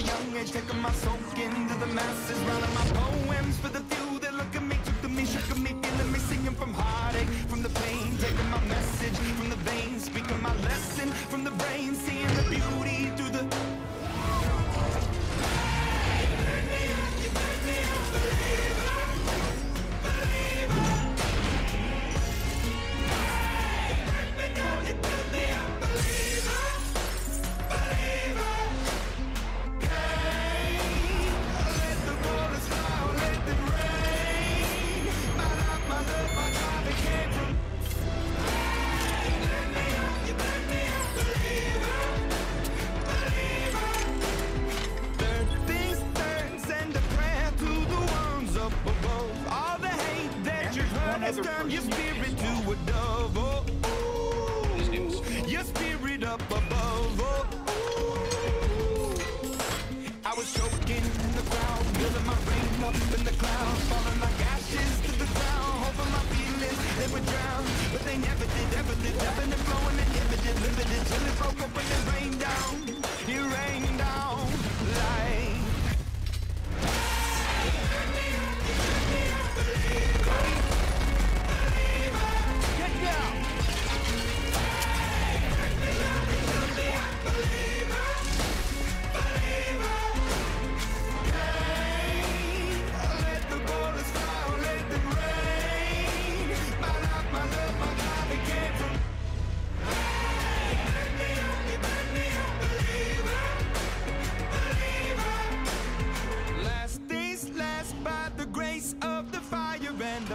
a young age, taking my soak into the masses, writing my poems for the few that look at me, took to me, shook at me, feeling me, singing from heartache, has turned your spirit to a dove. Oh, ooh, your spirit up above. Oh, ooh. I was choking in the crowd, building my brain up in the clouds, falling like ashes to the ground. Hoping my feelings they would drown, but they never did, ever did. Ebbing and flowing, inhibited, limited, till it broke open and rained down.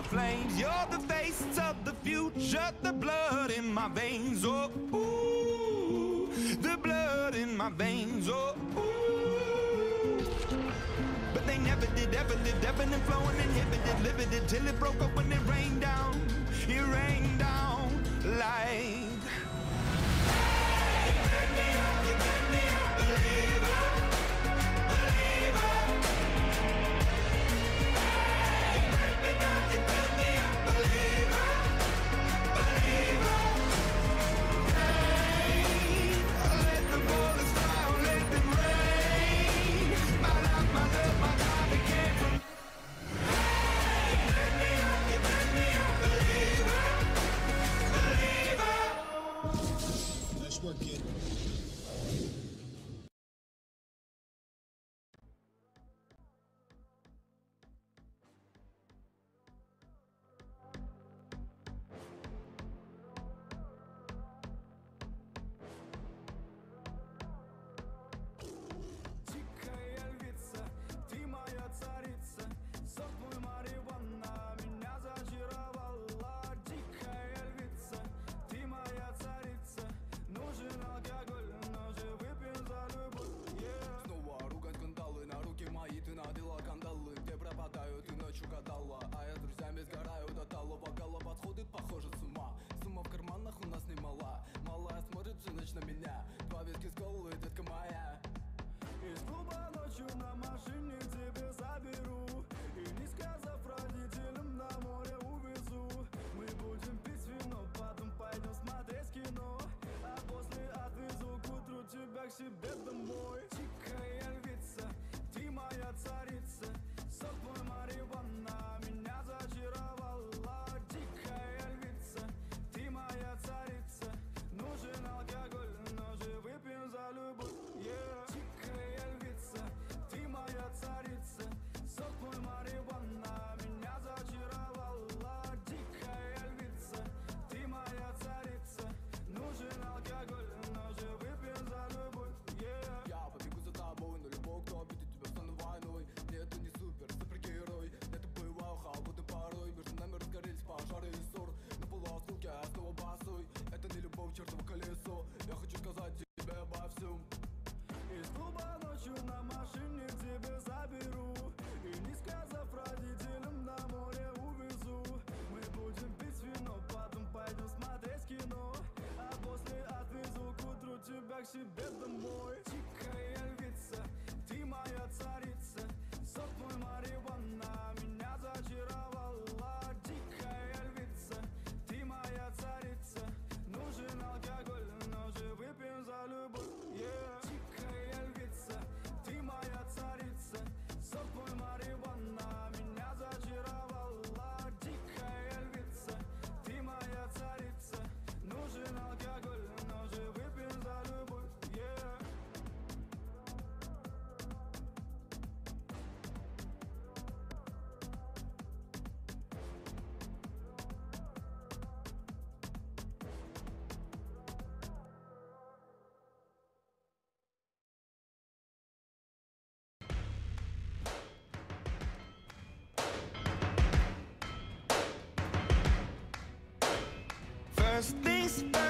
Flames. You're the face of the future, the blood in my veins. Oh, ooh, the blood in my veins. Oh, ooh. But they never did, ever lived, ebbing and flowing, inhibited, limited, till it broke up when it rained down. It rained down like. Let похоже с ума. Сумма в карманах у нас немала. Малая смотрит всю ночь на меня. Два виски с колой, детка моя. Из клуба ночью на машине тебе заберу. И не сказав родителям на море увезу. Мы будем пить вино, потом пойдем смотреть кино. А после отвезу к утру тебя к себе чертову колесу Я хочу сказать тебе обо всем Из клуба ночью на машине тебе заберу. И не сказав родителям на море увезу. Мы будем пить вино, потом пойдем смотреть кино. А после отвезу к утру тебя к себе First things first.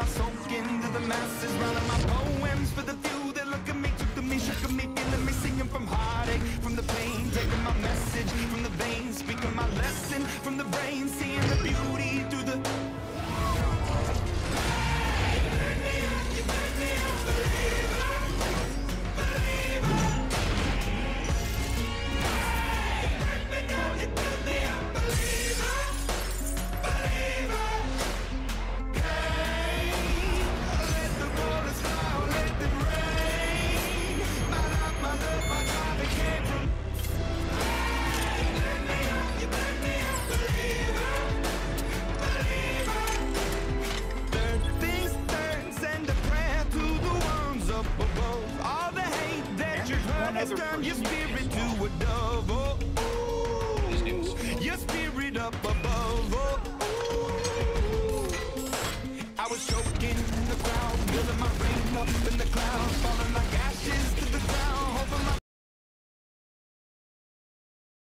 my soul into the masses, writing my poems for the.